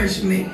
worship me.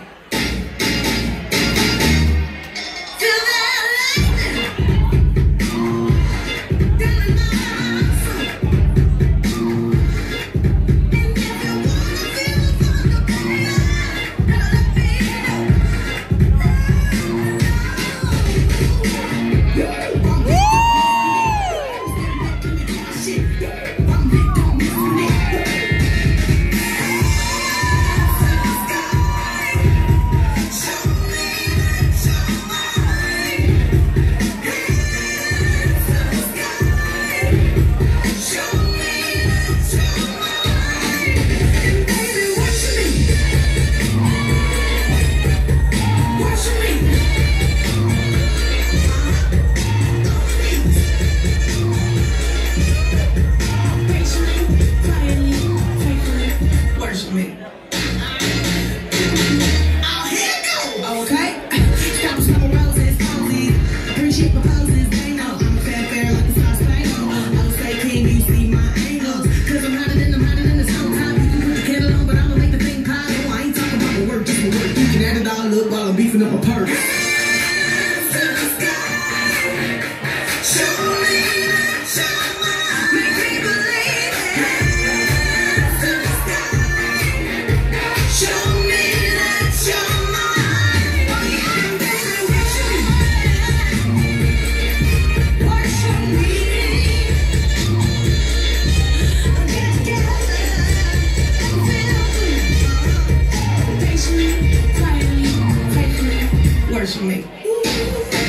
While up a purse. for me.